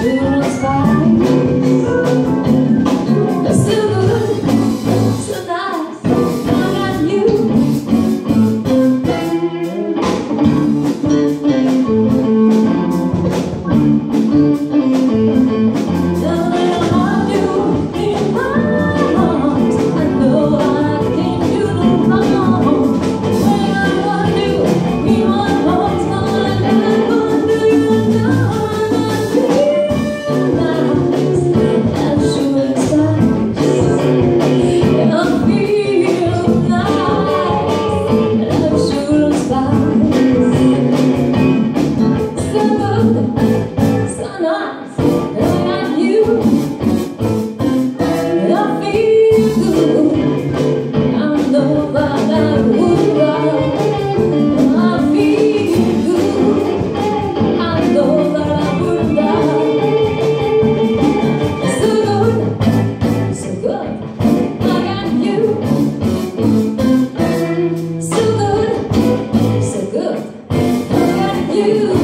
to the sky you.